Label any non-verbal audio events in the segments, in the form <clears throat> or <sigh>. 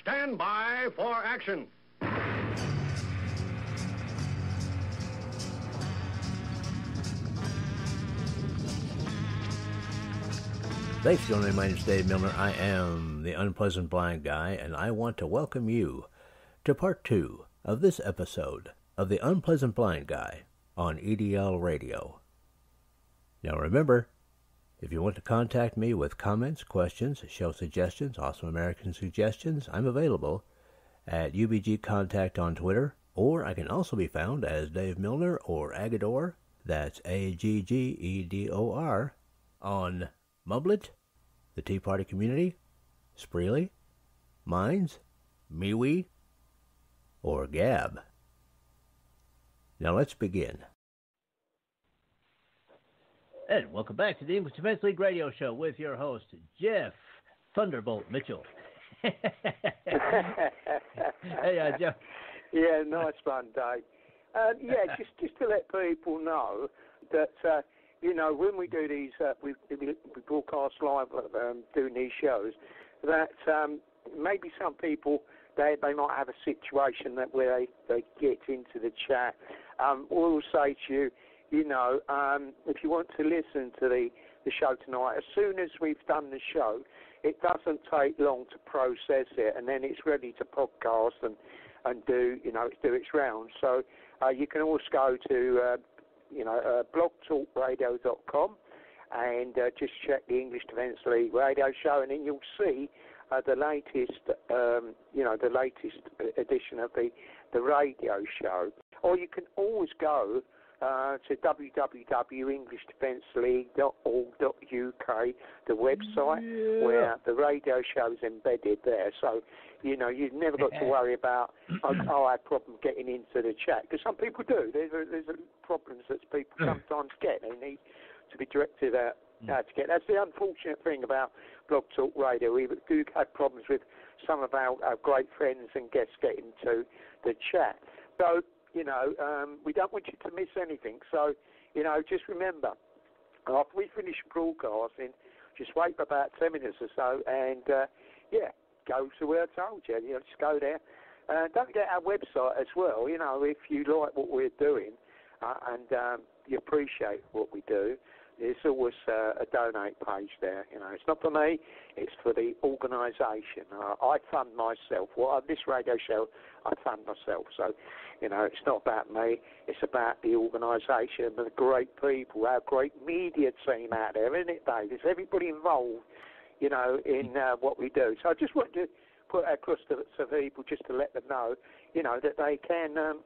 stand by for action. Thanks me. My name is Dave Milner. I am the Unpleasant Blind Guy, and I want to welcome you to part two of this episode of the Unpleasant Blind Guy on EDL Radio. Now remember, if you want to contact me with comments, questions, show suggestions, awesome American suggestions, I'm available at UBG Contact on Twitter, or I can also be found as Dave Milner or Agador, that's A-G-G-E-D-O-R, on Mublet, the Tea Party Community, Spreely, Minds, MeWe, or Gab. Now let's begin. And welcome back to the English Defense League radio show with your host, Jeff Thunderbolt Mitchell. <laughs> hey, uh, Jeff. Yeah, nice one, Dave. Um, yeah, <laughs> just just to let people know that uh, you know, when we do these, uh, we, we broadcast live um, doing these shows, that um, maybe some people they they might have a situation that where they, they get into the chat. Um, we'll say to you, you know, um, if you want to listen to the the show tonight, as soon as we've done the show, it doesn't take long to process it, and then it's ready to podcast and and do you know do its rounds. So uh, you can always go to uh, you know, uh, blogtalkradio.com and uh, just check the English Defence League radio show, and then you'll see uh, the latest, um, you know, the latest edition of the the radio show. Or you can always go uh, to www.englishdefenceleague.org.uk, the website yeah. where the radio show is embedded there. So, you know, you've never got to worry about, <clears throat> oh, oh, I had a problem getting into the chat. Because some people do. There's, a, there's a problems that people sometimes get. They need to be directed at how to get. That's the unfortunate thing about Blog Talk Radio. We do have problems with some of our, our great friends and guests getting to the chat. So, you know, um, we don't want you to miss anything. So, you know, just remember, after we finish broadcasting, just wait for about 10 minutes or so and, uh, yeah, go to where I told you. You know, just go there. Uh, don't forget our website as well. You know, if you like what we're doing uh, and um, you appreciate what we do, there's always uh, a donate page there. You know, it's not for me; it's for the organisation. Uh, I fund myself. Well, on this radio show, I fund myself. So, you know, it's not about me. It's about the organisation, and the great people, our great media team out there, isn't it, Dave? It's everybody involved. You know, in uh, what we do. So I just want to put across to, to people just to let them know, you know, that they can um,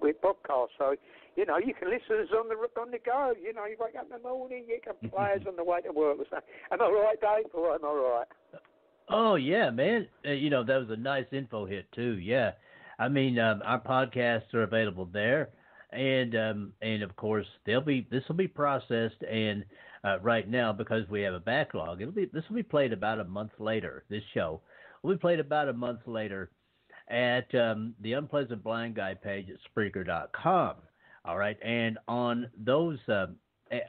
with podcasts. So you know, you can listen to us on the on the go. You know, you wake up in the morning, you can play us <laughs> on the way to work. Or something. Am I right, Dave? Or am I right? Oh yeah, man. Uh, you know that was a nice info hit too. Yeah, I mean um, our podcasts are available there, and um, and of course they'll be this will be processed and uh, right now because we have a backlog. It'll be this will be played about a month later. This show will be played about a month later at um, the Unpleasant Blind Guy page at Spreaker.com. All right, and on those uh,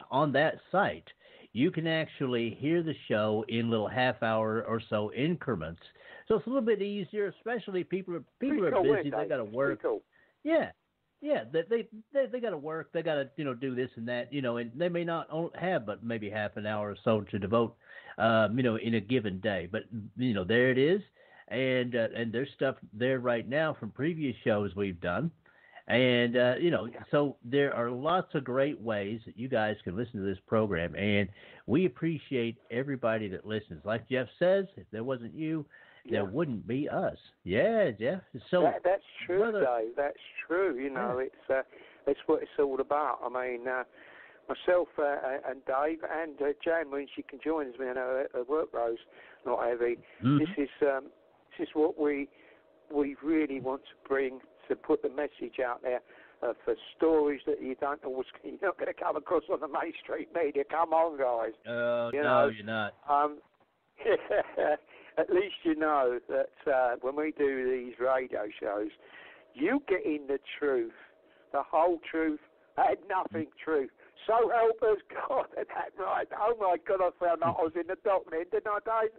on that site, you can actually hear the show in little half hour or so increments. So it's a little bit easier, especially people are people Pretty are cool, busy. They got to work. Cool. Yeah, yeah. They they they, they got to work. They got to you know do this and that. You know, and they may not have but maybe half an hour or so to devote. Um, you know, in a given day. But you know, there it is, and uh, and there's stuff there right now from previous shows we've done. And uh, you know, so there are lots of great ways that you guys can listen to this program, and we appreciate everybody that listens. Like Jeff says, if there wasn't you, there Yeah. wouldn't be us. Yeah, Jeff. So that, that's true, whether- Dave. That's true. You know, it's uh, it's what it's all about. I mean, uh, myself uh, and Dave and uh, Jan, when she can join us, we know her work rose not heavy. Mhm. This is um, is what we we really want to bring to put the message out there. Uh, for stories that you don't always, <laughs> you're not going to come across on the mainstream media. Come on, guys. uh, you no, know, you're not. Um, <laughs> at least you know that uh, when we do these radio shows, you get in the truth, the whole truth, and nothing truth. So help us <laughs> God, that right. Oh my God, I found out I was in the dock then, didn't I, Dave?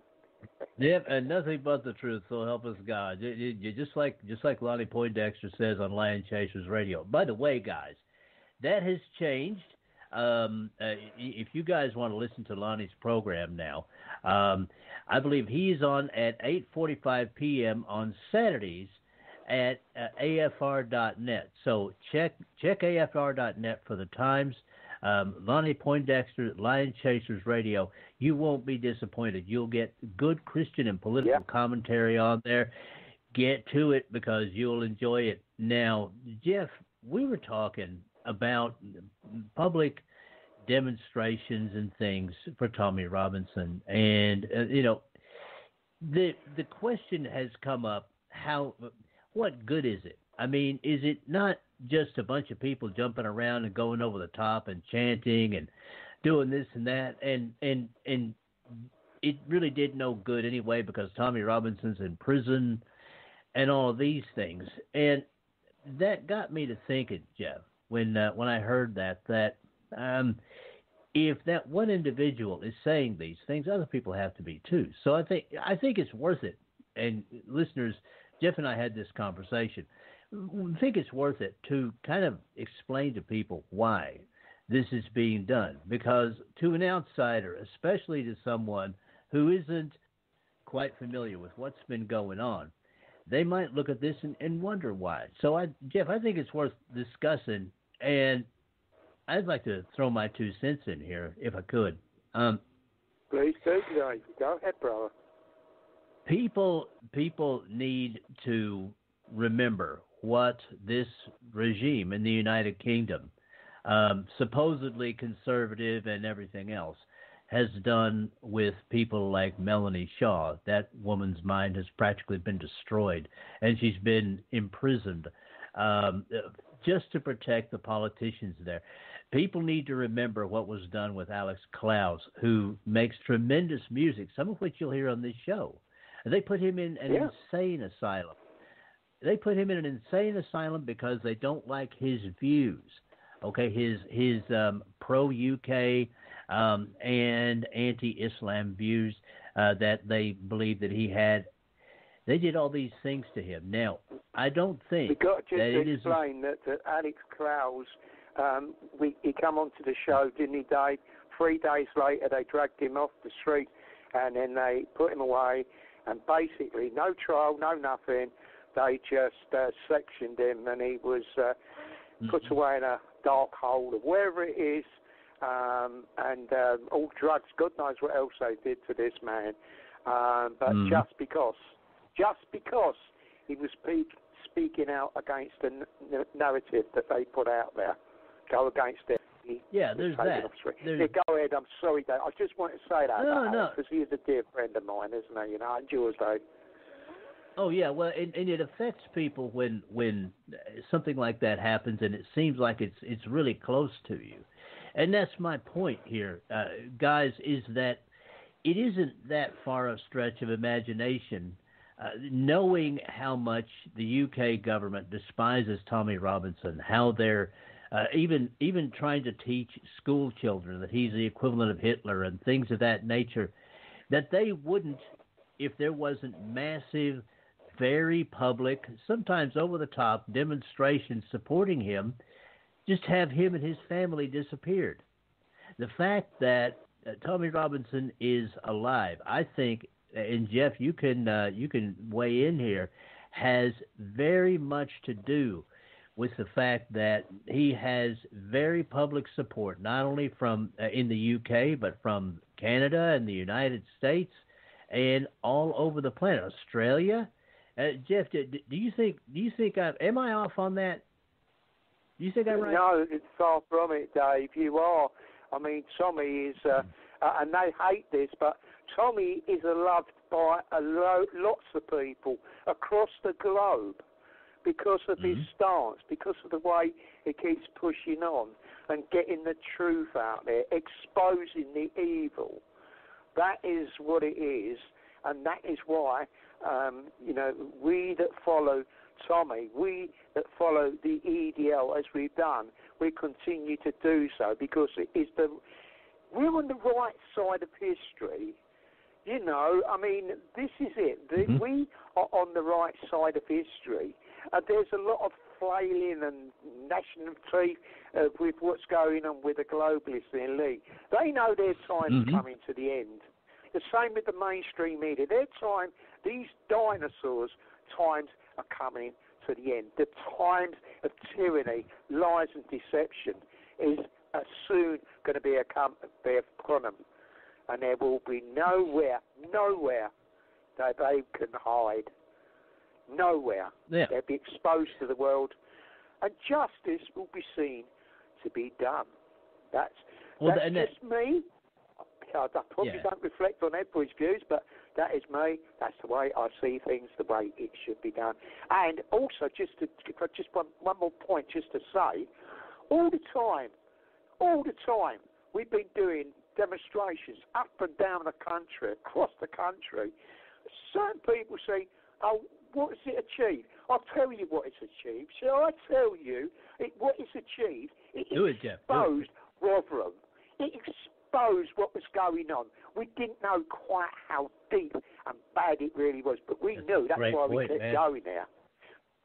Yep, and nothing but the truth. So help us God. You, you, just like just like Lonnie Poindexter says on Lion Chasers Radio. By the way, guys, that has changed. Um, uh, if you guys want to listen to Lonnie's program now, um, I believe he's on at 8:45 p.m. on Saturdays at uh, afr.net. So check check afr.net for the times. Um, Lonnie Poindexter, Lion Chasers Radio. You won't be disappointed. You'll get good Christian and political yeah. commentary on there. Get to it because you'll enjoy it. Now, Jeff, we were talking about public demonstrations and things for Tommy Robinson, and uh, you know, the the question has come up: how, what good is it? I mean, is it not just a bunch of people jumping around and going over the top and chanting and doing this and that, and and and it really did no good anyway because Tommy Robinson's in prison and all these things, and that got me to thinking, Jeff when uh, when I heard that that um, if that one individual is saying these things, other people have to be too. So I think I think it's worth it. And listeners, Jeff and I had this conversation. I think it's worth it to kind of explain to people why this is being done. Because to an outsider, especially to someone who isn't quite familiar with what's been going on, they might look at this and, and wonder why. So, I, Jeff, I think it's worth discussing and I'd like to throw my two cents in here, if I could. Um, Please do. Go ahead, brother. People, people need to remember what this regime in the United Kingdom, um, supposedly conservative and everything else, has done with people like Melanie Shaw. That woman's mind has practically been destroyed, and she's been imprisoned um, just to protect the politicians there. People need to remember what was done with Alex Clowes, who makes tremendous music, some of which you'll hear on this show. They put him in an yeah. insane asylum. They put him in an insane asylum because they don't like his views. Okay, his his um, pro UK um, and anti Islam views uh, that they believe that he had they did all these things to him. Now, I don't think we got just that to it explain that, that Alex Clowes, um, we, he come onto the show, didn't he, Dave? Three days later, they dragged him off the street, and then they put him away, and basically no trial, no nothing. They just uh, sectioned him, and he was uh, mm-hmm. put away in a dark hole or wherever it is. Um, and um, all drugs, God knows what else they did to this man. Um, but mm-hmm. just because just because he was speak, speaking out against the n- narrative that they put out there. Go against it. He yeah, there's that. There's... Yeah, go ahead. I'm sorry, Dave. I just want to say that. No, no. Because he's a dear friend of mine, isn't he? You know, I and yours, Dave. Oh yeah, well, and, and it affects people when when something like that happens, and it seems like it's it's really close to you, and that's my point here, uh, guys, is that it isn't that far a stretch of imagination uh, knowing how much the UK government despises Tommy Robinson, how they're uh, even even trying to teach school children that he's the equivalent of Hitler and things of that nature, that they wouldn't, if there wasn't massive, very public, sometimes over the top demonstrations supporting him, just have him and his family disappeared. The fact that uh, Tommy Robinson is alive, I think, and Jeff, you can uh, you can weigh in here, has very much to do with the fact that he has very public support, not only from uh, in the UK but from Canada and the United States, and all over the planet, Australia. Uh, Jeff, do, do, you think do you think I am I off on that? Do you think I'm right? No, it's far from it, Dave. You are. I mean, Tommy is, uh, uh, and they hate this, but Tommy is loved by a lo- lots of people across the globe because of mm-hmm. his stance, because of the way he keeps pushing on and getting the truth out there, exposing the evil. That is what it is, and that is why, um, you know, we that follow Tommy, we that follow the EDL as we've done, we continue to do so because it is the we're on the right side of history You know, I mean, this is it. The, Mhm. We are on the right side of history. Uh, there's a lot of flailing and gnashing of teeth uh, with what's going on with the globalists in elite. They know their time's Mhm. coming to the end. The same with the mainstream media. Their time, these dinosaurs' times are coming to the end. The times of tyranny, lies, and deception is uh, soon going to be, a com- be upon them. And there will be nowhere, nowhere that they can hide. Nowhere. Yeah. They'll be exposed to the world, and justice will be seen to be done. That's Well, that's that- just me. I, I probably Yeah. don't reflect on everybody's views, but that is me. That's the way I see things, the way it should be done. And also, just to just one, one more point, just to say, all the time, all the time, we've been doing demonstrations up and down the country, across the country. Certain people say, "Oh, what has it achieved?" I'll tell you what it's achieved. Shall I tell you it, what it's achieved? It Do it, Jeff. Do it. exposed Rotherham. It exposed what was going on. We didn't know quite how deep and bad it really was, but we That's knew. That's why we point, kept man. going there.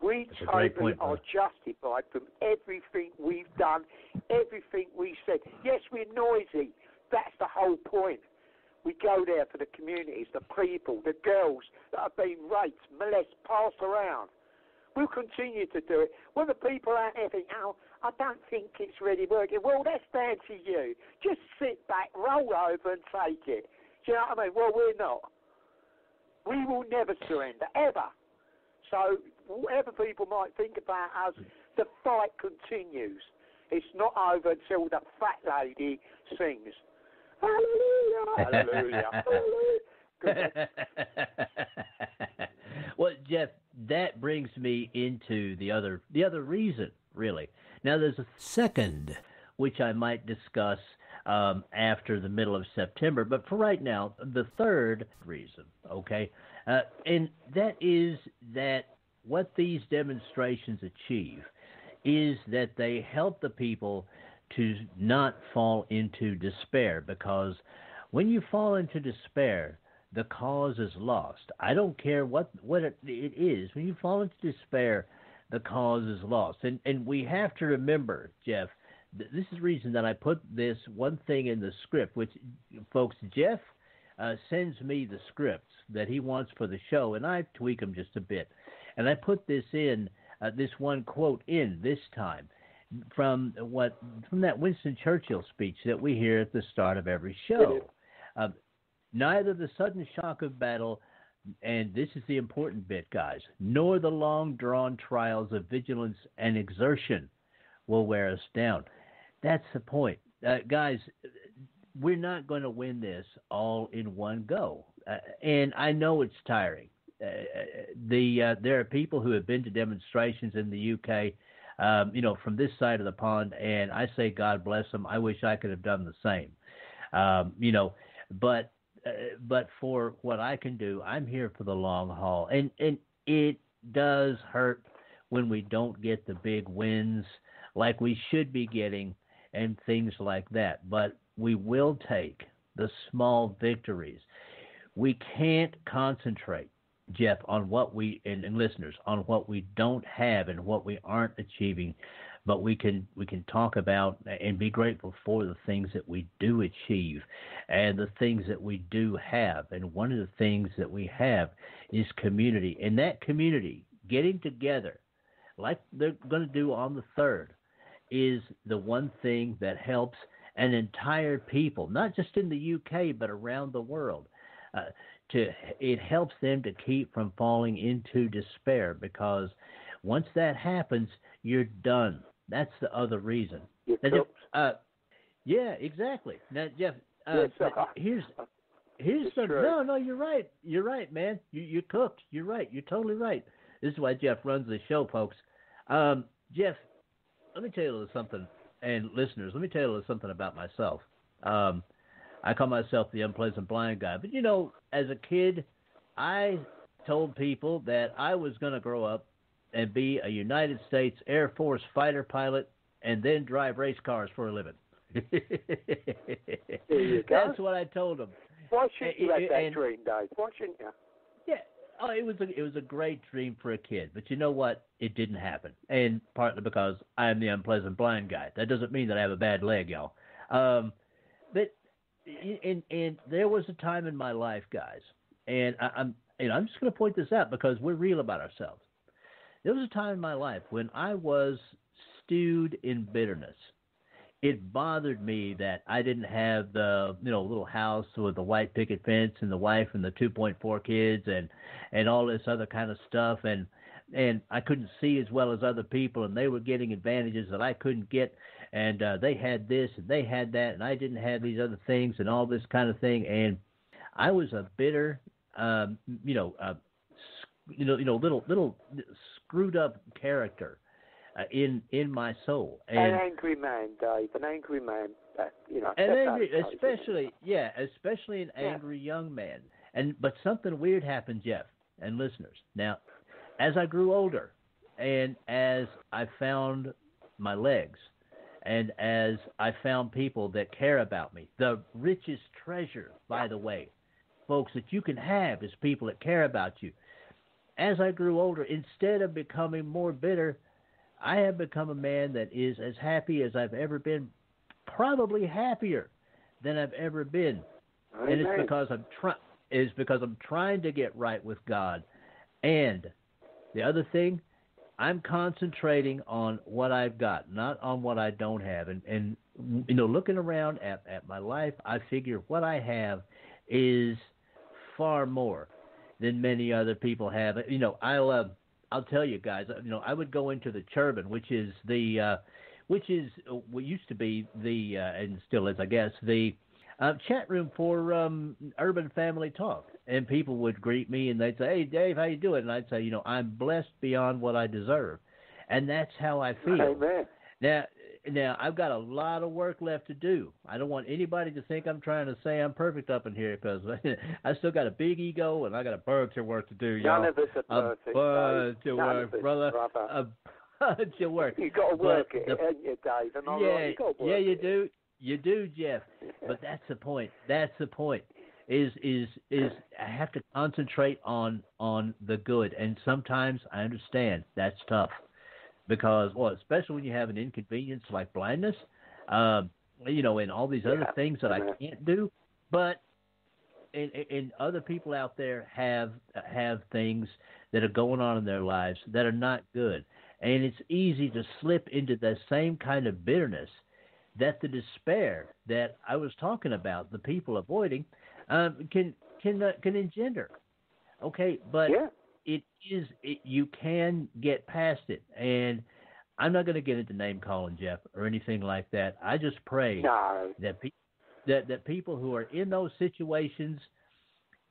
We That's totally point, are justified from everything we've done, everything we said. Yes, we're noisy. That's the whole point. We go there for the communities, the people, the girls that have been raped, molested, passed around. We'll continue to do it. When the people out there think, oh, I don't think it's really working, well, that's down to you. Just sit back, roll over and take it. Do you know what I mean? Well, we're not. We will never surrender, ever. So, whatever people might think about us, the fight continues. It's not over until the fat lady sings. Hallelujah, hallelujah, <laughs> hallelujah. well, Jeff, that brings me into the other the other reason, really. Now, there's a second, which I might discuss um, after the middle of September, but for right now, the third reason, okay, uh, and that is that what these demonstrations achieve is that they help the people to not fall into despair because when you fall into despair, the cause is lost. I don't care what what it, it is. When you fall into despair, the cause is lost. And and we have to remember, Jeff. th- This is the reason that I put this one thing in the script, which, folks, Jeff uh, sends me the scripts that he wants for the show, and I tweak them just a bit. And I put this in, uh, this one quote in this time from what from that Winston Churchill speech that we hear at the start of every show. Um, neither the sudden shock of battle, and this is the important bit, guys, nor the long drawn trials of vigilance and exertion will wear us down. That's the point. Uh, guys, we're not going to win this all in one go. Uh, and I know it's tiring. Uh, the uh, there are people who have been to demonstrations in the UK, um, you know, from this side of the pond, and I say God bless them. I wish I could have done the same, um, you know. But uh, but for what I can do, I'm here for the long haul, and and it does hurt when we don't get the big wins like we should be getting, and things like that. But we will take the small victories. We can't concentrate Jeff, on what we and, and, listeners on what we don't have and what we aren't achieving, but we can we can talk about and be grateful for the things that we do achieve and the things that we do have. And one of the things that we have is community, and that community getting together, like they're going to do on the third, is the one thing that helps an entire people, not just in the UK but around the world. Uh, to it helps them to keep from falling into despair because once that happens, you're done. That's the other reason. Now, Jeff, uh, yeah, exactly. Now, Jeff, uh, here's here's It's the true. no, no. You're right. You're right, man. You you're cooked. You're right. You're totally right. This is why Jeff runs the show, folks. Um, Jeff, let me tell you a little something, and listeners, let me tell you a little something about myself. Um, I call myself the unpleasant blind guy, but you know, as a kid, I told people that I was going to grow up and be a United States Air Force fighter pilot and then drive race cars for a living. <laughs> That's what I told him. Why shouldn't you and- that and- dream, Dave? Why shouldn't you? Yeah. Oh, it was a it was a great dream for a kid, but you know what? It didn't happen, and partly because I am the unpleasant blind guy. That doesn't mean that I have a bad leg, y'all. Um, but and and there was a time in my life, guys, and I, I'm and I'm just going to point this out because we're real about ourselves. There was a time in my life when I was stewed in bitterness. It bothered me that I didn't have the you know little house with the white picket fence and the wife and the 2.4 kids and and all this other kind of stuff. And and I couldn't see as well as other people and they were getting advantages that I couldn't get. And uh, they had this and they had that and I didn't have these other things and all this kind of thing. And I was a bitter um, you know uh, you know you know little little screwed up character uh, in in my soul An and angry man, Dave. An angry man. Uh, you know. and angry, it goes, isn't it? especially yeah, especially an Yeah. angry young man. And but something weird happened, Jeff and listeners. Now, as I grew older, and as I found my legs, and as I found people that care about me, the richest treasure, by the way, folks, that you can have is people that care about you. As I grew older, instead of becoming more bitter, I have become a man that is as happy as I've ever been, probably happier than I've ever been. And it's because I'm trying is because I'm trying to get right with God. And the other thing, I'm concentrating on what I've got, not on what I don't have. And and you know, looking around at, at my life, I figure what I have is far more than many other people have. You know, I'll uh, I'll tell you guys. You know, I would go into the Churban, which is the uh, which is uh, what used to be the uh, and still is, I guess, the uh, chat room for um, Urban Family Talk. And people would greet me and they'd say, "Hey, Dave, how you doing?" And I'd say, "You know, I'm blessed beyond what I deserve," and that's how I feel. Amen. Now, now I've got a lot of work left to do. I don't want anybody to think I'm trying to say I'm perfect up in here because <laughs> I still got a big ego and I got a bunch of work to do, y'all. None of us are a perfect, bunch Dave. of None work, of brother. brother. A bunch of work. <laughs> You've got to But work it, the- you, Dave? All yeah, right, you've got to work yeah, you it. do. You do, Jeff. <laughs> But that's the point. That's the point. Is is is I have to concentrate on on the good, and sometimes I understand that's tough because well, especially when you have an inconvenience like blindness, um, you know, and all these other things that I can't do. But and, and other people out there have have things that are going on in their lives that are not good, and it's easy to slip into the same kind of bitterness that the despair that I was talking about, the people avoiding, um, can can uh, can engender. Okay, but Yeah. It is it, you can get past it, and I'm not going to get into name calling, Jeff, or anything like that. I just pray No. that pe- that that people who are in those situations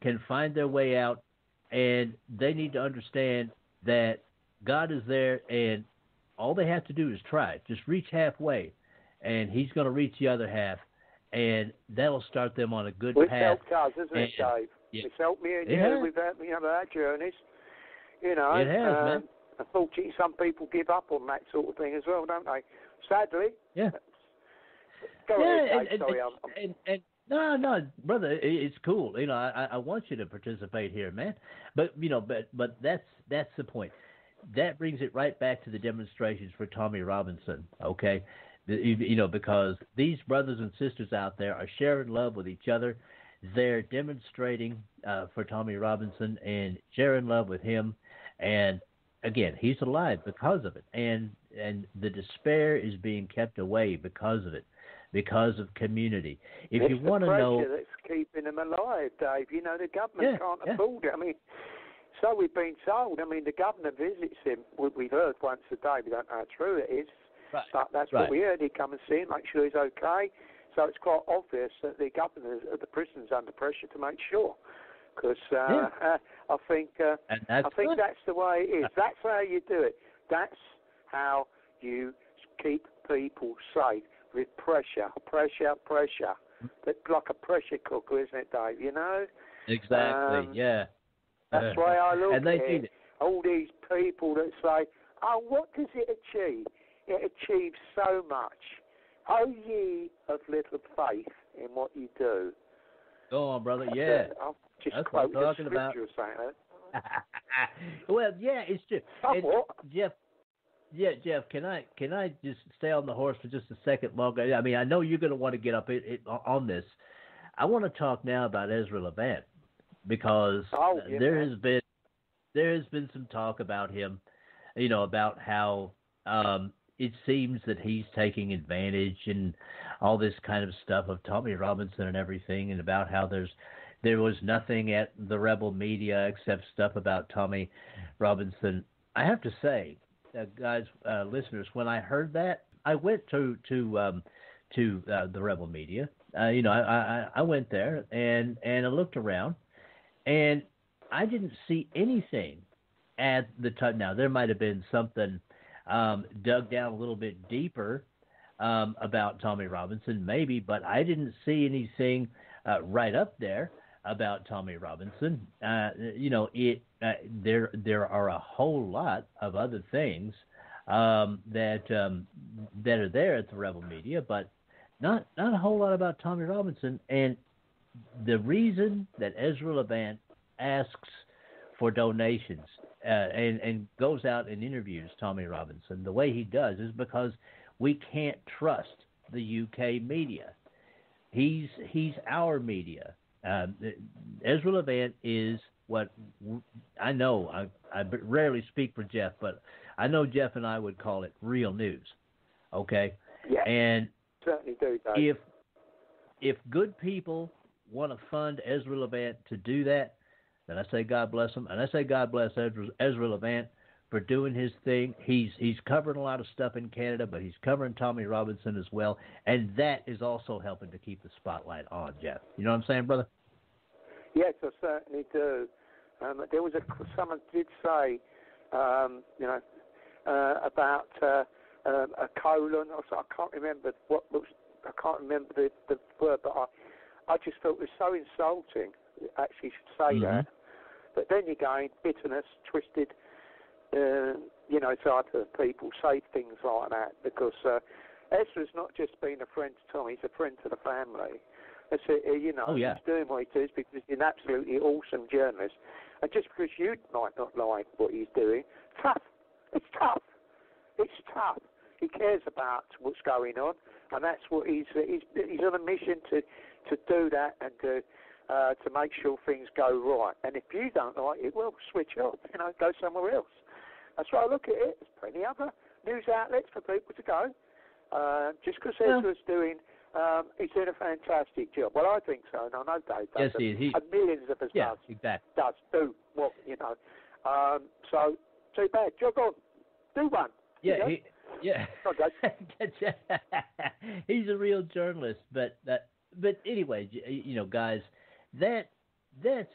can find their way out, and they need to understand that God is there, and all they have to do is try. Just reach halfway, and He's going to reach the other half, and that'll start them on a good it's path. helped us, hasn't it, Dave? yeah. It's helped me and It you with that, you know, our journeys. You know, It has, um, man. Unfortunately, some people give up on that sort of thing as well, don't they? Sadly. Yeah. Go yeah, ahead, and, and, Sorry, and, and no, no, brother, it's cool. You know, I, I want you to participate here, man. But you know, but but that's that's the point. That brings it right back to the demonstrations for Tommy Robinson. Okay, you you know, because these brothers and sisters out there are sharing love with each other. They're demonstrating uh, for Tommy Robinson and sharing love with him. And again, he's alive because of it. And and the despair is being kept away because of it, because of community. If it's you want to pressure know, that's keeping them alive, Dave. You know, the government Yeah, can't yeah. afford it. I mean, so we've been told. I mean, the governor visits him. we- We've heard once a day. We don't know how true it is. Right, But that's right. what we heard. He'd come and see him, make sure he's okay. So it's quite obvious that the governors of the prison's under pressure to make sure. Because uh, Yeah. <laughs> I think uh, I think good. that's the way it is. That's how you do it. That's how you keep people safe with pressure, pressure, pressure. That's like a pressure cooker, isn't it, Dave? You know. exactly, um, yeah. That's why I look and at it. All these people that say, "Oh, what does it achieve? It achieves so much." Oh, ye of little faith in what you do. Go on, brother. Yeah. I'm just That's what I'm talking about. <laughs> well, yeah, it's just Jeff. Yeah, Jeff. Can I can I just stay on the horse for just a second longer? I mean, I know you're going to want to get up it, it, on this. I want to talk now about Ezra Levant because Oh, yeah. there has been there has been some talk about him, you know, about how um, it seems that he's taking advantage and all this kind of stuff of Tommy Robinson and everything, and about how there's there was nothing at the rebel media except stuff about Tommy Robinson. I have to say, uh, guys, uh, listeners, when I heard that, I went to to um, to uh, the rebel media. Uh, you know, I, I I went there and and I looked around, and I didn't see anything at the time. Now there might have been something um, dug down a little bit deeper um, about Tommy Robinson, maybe, but I didn't see anything uh, right up there about Tommy Robinson. Uh, you know, it uh, there there are a whole lot of other things um, that um, that are there at the Rebel Media, but not not a whole lot about Tommy Robinson. And the reason that Ezra Levant asks for donations uh, and and goes out and interviews Tommy Robinson the way he does is because we can't trust the UK media. He's he's our media. Um, Ezra Levant is what I know. I, I rarely speak for Jeff, but I know Jeff and I would call it real news. Okay, Yeah, and certainly do, Dave. if if good people want to fund Ezra Levant to do that, then I say God bless him, and I say God bless Ezra, Ezra Levant for doing his thing. He's he's covering a lot of stuff in Canada, but he's covering Tommy Robinson as well, and that is also helping to keep the spotlight on Jeff. You know what I'm saying, brother? Yes, I certainly do. Um, there was a someone did say, um, you know, uh, about uh, um, a colon. Or so, I can't remember what was. I can't remember the, the word, but I, I just felt it was so insulting. Actually, should say Mhm. that. But then again, bitterness, twisted, uh, you know, side of people say things like that because uh, Ezra's not just been a friend to Tom; he's a friend to the family. That's it, uh, you know, Oh, yeah. he's doing what he does because he's an absolutely awesome journalist. And just because you might not like what he's doing, tough. It's tough. It's tough. He cares about what's going on, and that's what he's he's he's on a mission to to do that and to uh, to make sure things go right. And if you don't like it, well, switch off. You know, go somewhere else. That's why I look at it. There's plenty other news outlets for people to go. Uh, just because Yeah. Ezra's doing, um, he's doing a fantastic job. Well, I think so, and I know Dave does. Yes, he is. He- and millions of us Yeah, does exactly. does do what you know. Um, so too bad. Jog on. Do one. Yeah, Yeah. he, yeah. <laughs> He's a real journalist, but that, but anyway, you know, guys, that that's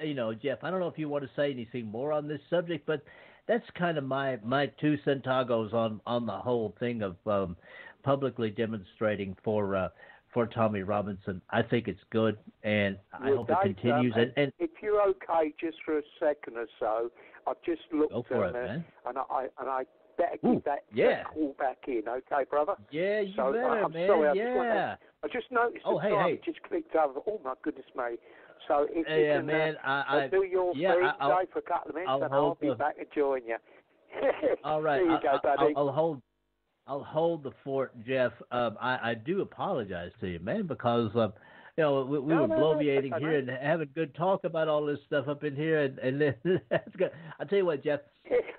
you know, Jeff. I don't know if you want to say anything more on this subject, but that's kind of my my two centagos on on the whole thing of um, publicly demonstrating for uh, for Tommy Robinson. I think it's good, and I Well, hope it continues. um, And, and if you're okay, just for a second or so, I've just looked and, it, man. and I and I better Ooh, give that, yeah. that call back in, okay, brother? Yeah, you So, uh, better, I'm man. sorry, I just wanted- yeah. I just noticed Oh, hey, hey. just clicked over. Oh my goodness me! So if you Yeah, can man. uh, I, uh, I do your yeah, thing, I- I'll- Dave, for a couple of minutes, I'll and I'll be the- back and join you. <laughs> All right, you I, go, I-. I'll, I'll hold. I'll hold the fort, Jeff. Um, I, I do apologize to you, man, because um, you know we, we No, were no, no, bloviating that's here and having good talk about all this stuff up in here, and, and then <laughs> that's good. I'll tell you what, Jeff.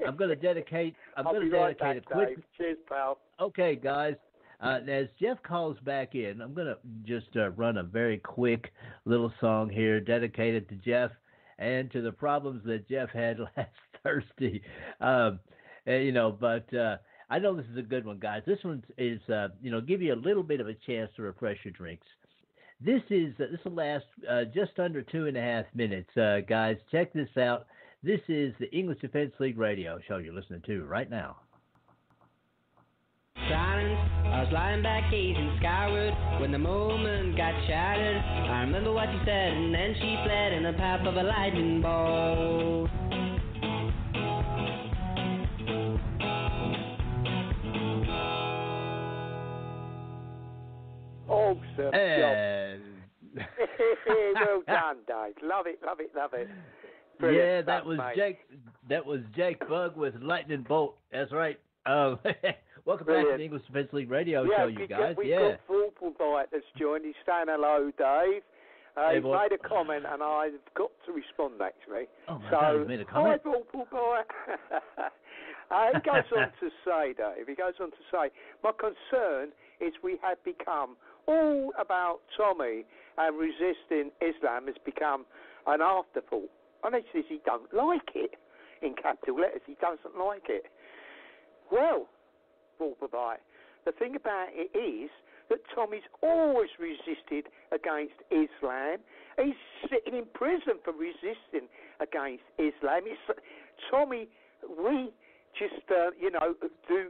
I'm going <laughs> to dedicate. I'm going to right dedicate back, a quick. Dave. Cheers, pal. Okay, guys. Uh, as Jeff calls back in, I'm going to just uh, run a very quick little song here dedicated to Jeff and to the problems that Jeff had <laughs> last Thursday. Um, and, you know, but uh, I know this is a good one, guys. This one is, uh, you know, give you a little bit of a chance to refresh your drinks. This is uh, this will last uh, just under two and a half minutes, uh, guys. Check this out. This is the English Defense League radio show you're listening to right now. Silence, I was lying back gazing skyward when the moment got shattered. I remember what she said, and then she fled in the path of a lightning bolt. Awesome job. And well done, Dave. Love it, love it, love it. Brilliant yeah, that stuff, was mate. Jake. That was Jake Bugg with Lightning Bolt. That's right. Um, <laughs> welcome Brilliant. back to the English Defense League Radio yeah, Show, you guys. We've yeah. got Vorpal that's joined. He's saying hello, Dave. Uh, Hey, he's boy. made a comment, and I've got to respond actually. Oh my so, God, he's made a comment. Hi, Vorpal boy. <laughs> uh, he goes on to <laughs> say, Dave. He goes on to say, my concern is we have become all about Tommy and resisting Islam has become an afterthought. And he says he don't like it in capital letters. He doesn't like it. Well, Vorpal the thing about it is that Tommy's always resisted against Islam. He's sitting in prison for resisting against Islam. It's, Tommy, we just, uh, you know, do,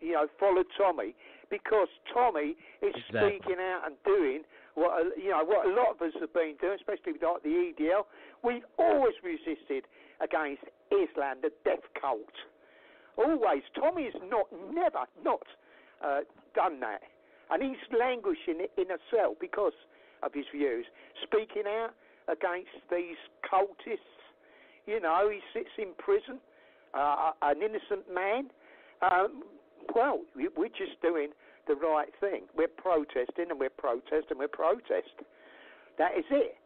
you know, follow Tommy because Tommy is Exactly. speaking out and doing what, a- you know, what a lot of us have been doing, especially with like the EDL. We've always resisted against Islam, the death cult. Always. Tommy's not, never, not uh, done that. And he's languishing in a cell because of his views. Speaking out against these cultists, you know, he sits in prison, uh, an innocent man. Um, well, we- we're just doing the right thing. We're protesting and we're protesting and we're protesting. That is it.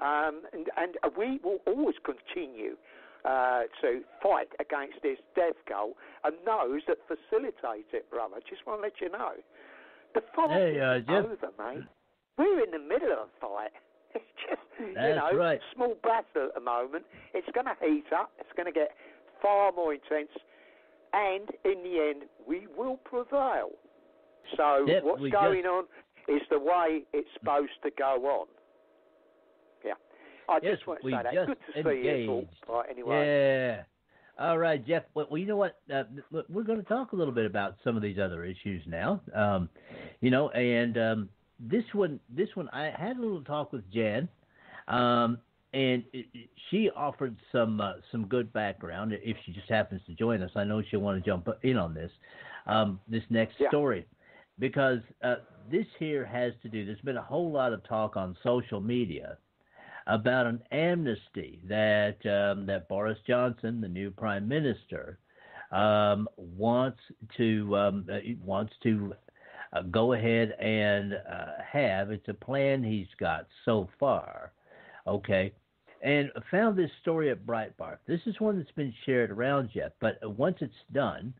Um, and, and we will always continue uh, to fight against this death goal and those that facilitate it, brother. Just want to let you know. The fight Hey, uh, isn't Jeff. over, mate. We're in the middle of a fight. <laughs> It's just, you That's know, right. small battle at the moment. It's going to heat up. It's going to get far more intense. And in the end, we will prevail. So Yep, what's going just- on is the way it's supposed to go on. I Yes, just want to we say that. just Good to see you. Paul. engaged. Anyway. Yeah. All right, Jeff. Well, well, you know what? Uh, look, we're going to talk a little bit about some of these other issues now. Um, you know, and um, this one, this one, I had a little talk with Jan, um, and it, it- she offered some uh, some good background. If she just happens to join us, I know she'll want to jump in on this, um, this next Yeah. story, because uh, this here has to do. There's been a whole lot of talk on social media about an amnesty that um, that Boris Johnson, the new prime minister, um, wants to um, uh, wants to uh, go ahead and uh, have. It's a plan he's got so far. Okay. And found this story at Breitbart. This is one that's been shared around yet, but once it's done,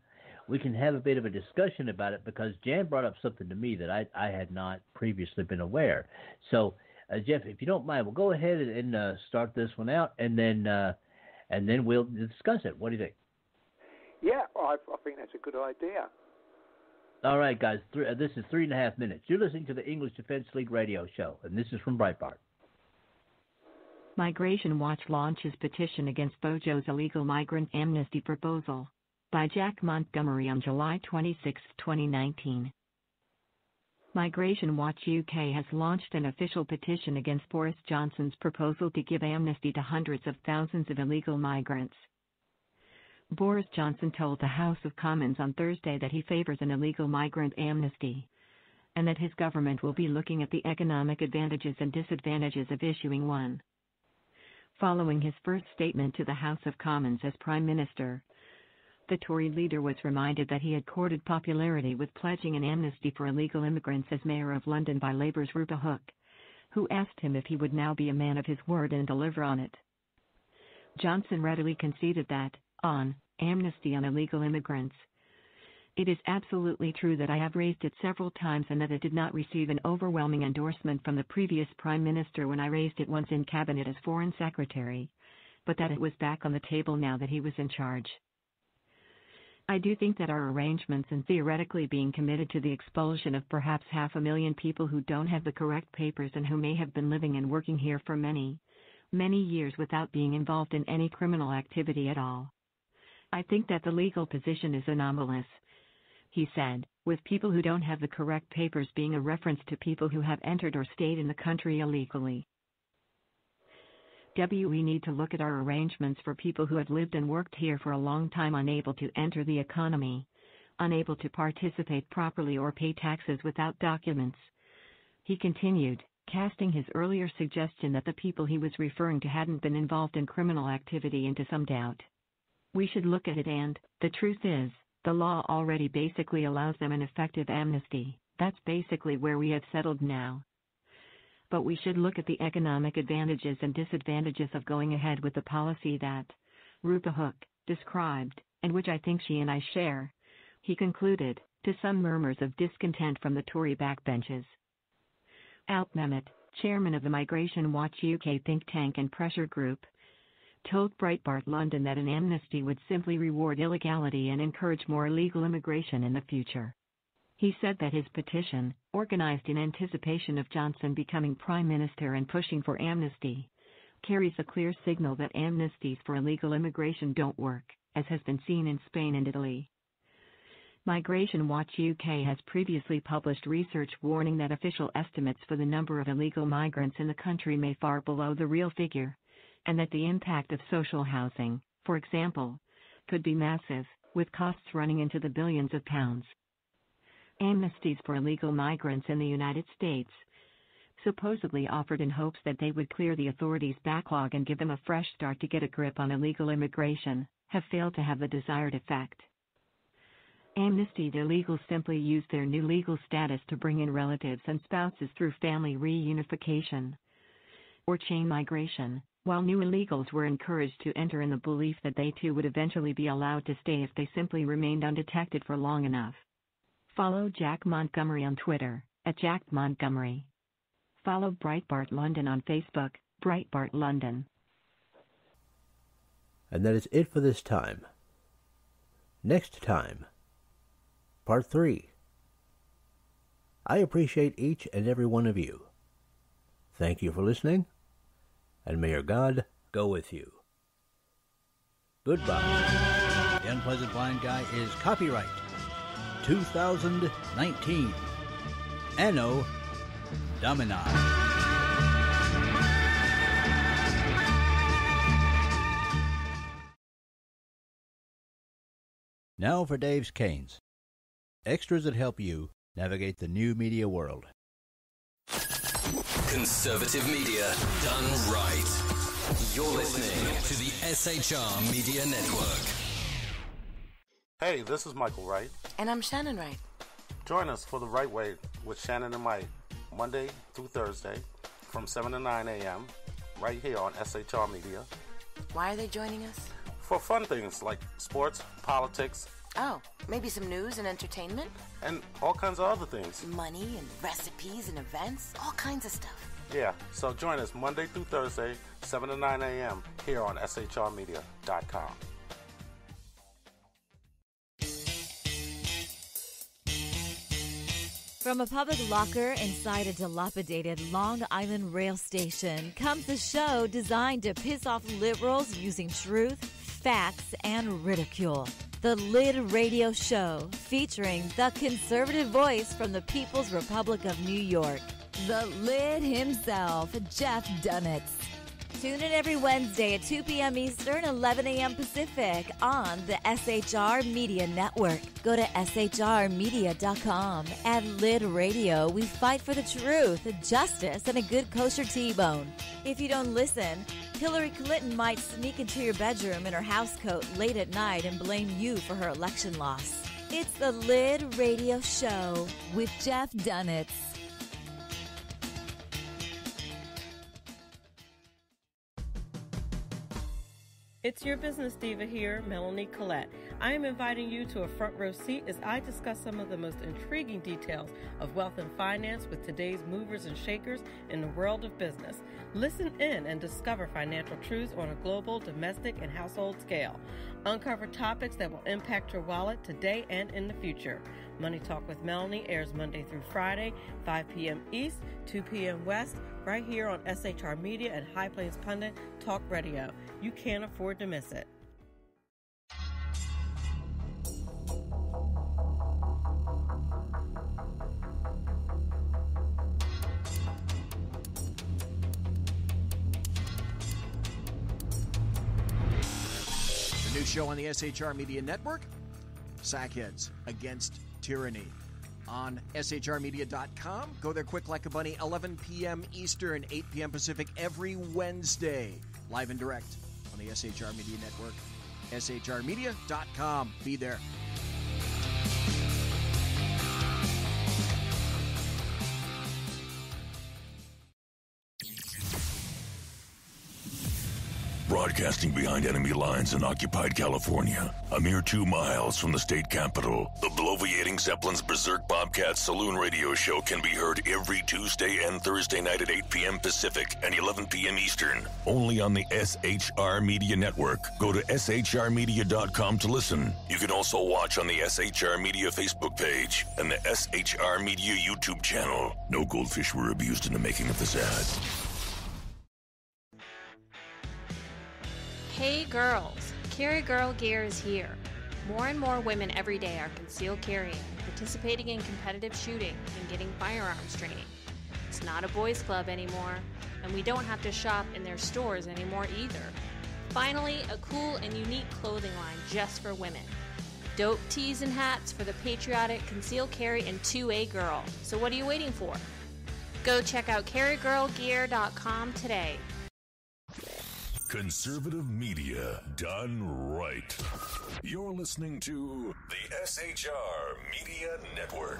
we can have a bit of a discussion about it because Jan brought up something to me that I, I had not previously been aware. So, uh, Jeff, if you don't mind, we'll go ahead and, and uh, start this one out, and then uh, and then we'll discuss it. What do you think? Yeah, I, I think that's a good idea. All right, guys. Three, uh, this is three and a half minutes. You're listening to the English Defense League radio show, and this is from Breitbart. Migration Watch launches petition against Bojo's illegal migrant amnesty proposal. By Jack Montgomery on July 26, 2019. Migration Watch UK has launched an official petition against Boris Johnson's proposal to give amnesty to hundreds of thousands of illegal migrants. Boris Johnson told the House of Commons on Thursday that he favors an illegal migrant amnesty and that his government will be looking at the economic advantages and disadvantages of issuing one. Following his first statement to the House of Commons as Prime Minister, the Tory leader was reminded that he had courted popularity with pledging an amnesty for illegal immigrants as Mayor of London by Labour's Rupa Huq, who asked him if he would now be a man of his word and deliver on it. Johnson readily conceded that, on amnesty on illegal immigrants, it is absolutely true that I have raised it several times and that it did not receive an overwhelming endorsement from the previous Prime Minister when I raised it once in Cabinet as Foreign Secretary, but that it was back on the table now that he was in charge. I do think that our arrangements and theoretically being committed to the expulsion of perhaps half a million people who don't have the correct papers and who may have been living and working here for many, many years without being involved in any criminal activity at all. I think that the legal position is anomalous, he said, with people who don't have the correct papers being a reference to people who have entered or stayed in the country illegally. We need to look at our arrangements for people who have lived and worked here for a long time unable to enter the economy, unable to participate properly or pay taxes without documents. He continued, casting his earlier suggestion that the people he was referring to hadn't been involved in criminal activity into some doubt. We should look at it and, the truth is, the law already basically allows them an effective amnesty. That's basically where we have settled now. But we should look at the economic advantages and disadvantages of going ahead with the policy that Rupa Huq described, and which I think she and I share. He concluded, to some murmurs of discontent from the Tory backbenches. Alp Mehmet, chairman of the Migration Watch UK think tank and pressure group, told Breitbart London that an amnesty would simply reward illegality and encourage more illegal immigration in the future. He said that his petition, organized in anticipation of Johnson becoming Prime Minister and pushing for amnesty, carries a clear signal that amnesties for illegal immigration don't work, as has been seen in Spain and Italy. Migration Watch UK has previously published research warning that official estimates for the number of illegal migrants in the country may far below the real figure and that the impact of social housing, for example, could be massive, with costs running into the billions of pounds. Amnesties for illegal migrants in the United States, supposedly offered in hopes that they would clear the authorities' backlog and give them a fresh start to get a grip on illegal immigration, have failed to have the desired effect. Amnestied illegals simply use their new legal status to bring in relatives and spouses through family reunification or chain migration, while new illegals were encouraged to enter in the belief that they too would eventually be allowed to stay if they simply remained undetected for long enough. Follow Jack Montgomery on Twitter, at Jack Montgomery. Follow Breitbart London on Facebook, Breitbart London. And that is it for this time. Next time, Part 3. I appreciate each and every one of you. Thank you for listening and may your God go with you. Goodbye. The Unpleasant Blind Guy is copyright 2019. Anno Domini. Now for Dave's Canes. Extras that help you navigate the new media world. Conservative media done right. You're listening to the SHR Media Network. Hey, this is Michael Wright. And I'm Shannon Wright. Join us for The Right Way with Shannon and Mike, Monday through Thursday from 7 to 9 a.m., right here on SHR Media. Why are they joining us? For fun things like sports, politics, Oh, maybe some news and entertainment? and all kinds of other things. Money and recipes and events? All kinds of stuff. Yeah, so join us Monday through Thursday, 7 to 9 a.m., here on SHRmedia.com. From a public locker inside a dilapidated Long Island rail station comes a show designed to piss off liberals using truth, facts, and ridicule. The Lid Radio Show, featuring the conservative voice from the People's Republic of New York, the Lid himself, Jeff Dunetz. Tune in every Wednesday at 2 p.m. Eastern, 11 a.m. Pacific on the SHR Media Network. Go to shrmedia.com. At Lid Radio, we fight for the truth, justice, and a good kosher T-bone. If you don't listen, Hillary Clinton might sneak into your bedroom in her housecoat late at night and blame you for her election loss. It's the Lid Radio Show with Jeff Dunetz. It's your business diva here, Melanie Collette. I am inviting you to a front row seat as I discuss some of the most intriguing details of wealth and finance with today's movers and shakers in the world of business. Listen in and discover financial truths on a global, domestic, and household scale. Uncover topics that will impact your wallet today and in the future. Money Talk with Melanie airs Monday through Friday, 5 p.m. East, 2 p.m. West, right here on SHR Media and High Plains Pundit Talk Radio. You can't afford to miss it. The new show on the SHR Media Network Sackheads Against Tyranny. On shrmedia.com. Go there quick like a bunny, 11 p.m. Eastern, 8 p.m. Pacific every Wednesday, live and direct on the SHR Media Network. shrmedia.com. Be there. Broadcasting behind enemy lines in occupied California, a mere two miles from the state capital, the bloviating Zeppelin's Berserk Bobcat Saloon radio show can be heard every Tuesday and Thursday night at 8 p.m. Pacific and 11 p.m. Eastern, only on the SHR Media Network. Go to shrmedia.com to listen. You can also watch on the SHR Media Facebook page and the SHR Media YouTube channel. No goldfish were abused in the making of this ad. Hey girls, Carry Girl Gear is here. More and more women every day are concealed carrying, participating in competitive shooting, and getting firearms training. It's not a boys' club anymore, and we don't have to shop in their stores anymore either. Finally, a cool and unique clothing line just for women. Dope tees and hats for the patriotic, concealed carry, and 2A girl. So what are you waiting for? Go check out carrygirlgear.com today. Conservative media done right. You're listening to the SHR Media Network.